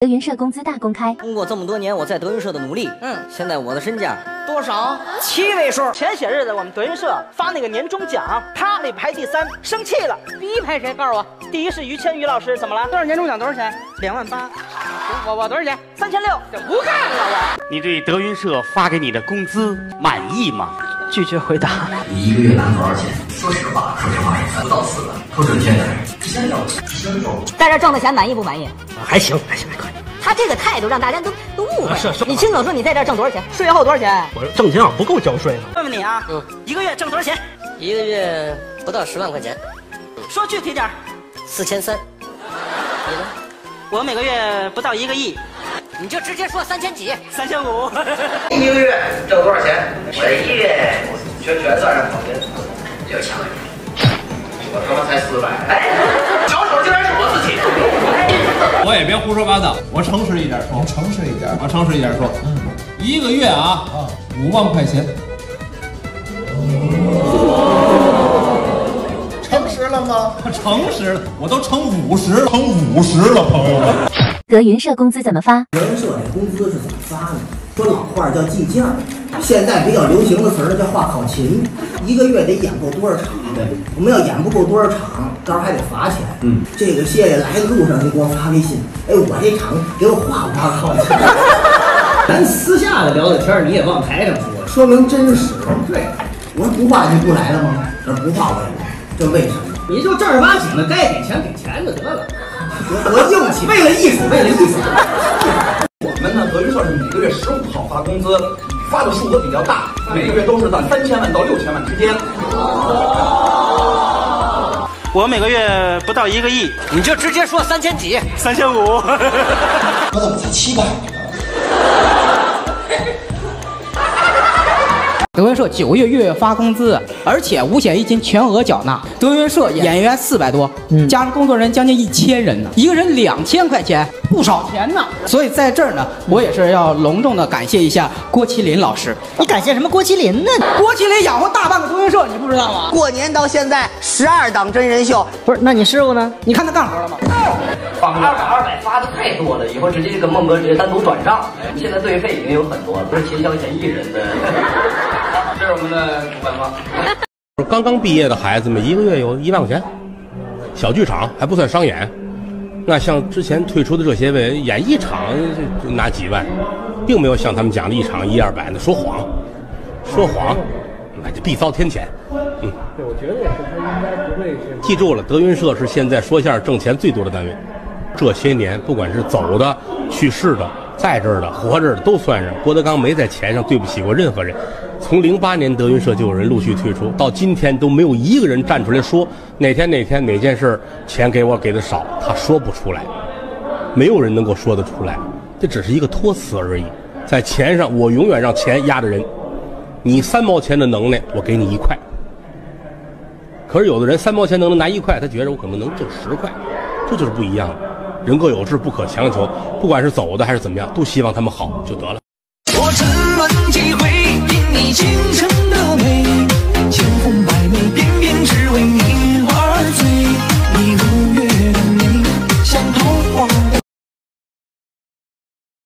德云社工资大公开。通过这么多年我在德云社的努力，嗯，现在我的身价多少？七位数。前些日子我们德云社发那个年终奖，他那排第三，生气了。第一排谁？告诉我，第一是于谦于老师，怎么了？多少年终奖？多少钱？两万八。我我多少钱？三千六。这不干了我。你对德云社发给你的工资满意吗？拒绝回答。你一个月拿多少钱？说实话，说实话不到四万，不准确点一千六，一千六。在这挣的钱满意不满意？还行，还行，还可以。他这个态度让大家都都误会。是是。你亲口说你在这挣多少钱？税后多少钱？我挣钱啊不够交税了。问问你啊，嗯，一个月挣多少钱？一个月不到十万块钱。说具体点。四千三。你呢？我每个月不到一个亿。你就直接说三千几，三千五。一个月挣多少全全算上考勤六千块钱。我他妈才四百。哎，小丑竟然是我自己。我也别胡说八道，我诚实一点说，我诚实一点，我诚实一点说，嗯，一个月啊，啊，五万块钱。诚实了吗？诚实了，我都成五十了，成五十了，朋友们。德云社工资怎么发？德云社这工资是怎么发呢？说老话叫计件儿，现在比较流行的词儿呢叫画考勤，一个月得演够多少场？对，我们要演不够多少场，到时候还得罚钱。嗯，这个谢谢来的路上就给我发微信，哎，我这场给我画不画考勤？咱私下的聊聊天儿，你也往台上说，说明真实。对，我说不画就不来了吗？他说不画我也来，这为什么？你就正儿八经的该给钱给钱就得了。多硬气！为了艺术，为了艺术。我们呢，德云社是每个月十五号发工资，发的数额比较大，每个月都是在三千万到六千万之间。我每个月不到一个亿，你就直接说三千几，三千五。我怎么才七百德云社九月月月发工资，而且五险一金全额缴纳。德云社演员四百多，加上工作人员将近一千人呢，一个人两千块钱，不少钱呢。所以在这儿呢，我也是要隆重的感谢一下郭麒麟老师。你感谢什么郭麒麟呢？郭麒麟养活大半个德云社，你不知道吗？过年到现在十二档真人秀，不是？那你师傅呢？你看他干活了吗？二百二百发的太多了，以后直接跟孟哥直接单独转账。现在对费已经有很多了，不是秦霄贤一人的。我们的主办方。刚刚毕业的孩子们，一个月有一万块钱，小剧场还不算商演。那像之前退出的这些位，演一场就拿几万，并没有像他们讲的一场一二百的说谎，说谎，那就必遭天谴。嗯，对，我觉得也是，他应该不会是。记住了，德云社是现在说相声挣钱最多的单位。这些年，不管是走的、去世的、在这儿的、活着的，都算上。郭德纲没在钱上对不起过任何人。从零八年德云社就有人陆续退出，到今天都没有一个人站出来说哪天哪天哪件事钱给我给的少，他说不出来，没有人能够说得出来，这只是一个托词而已。在钱上，我永远让钱压着人，你三毛钱的能耐，我给你一块。可是有的人三毛钱能能拿一块，他觉得我可能能挣十块，这就是不一样的。人各有志，不可强求。不管是走的还是怎么样，都希望他们好就得了。我沉沦几回。你倾城的美千红百媚偏偏只为你。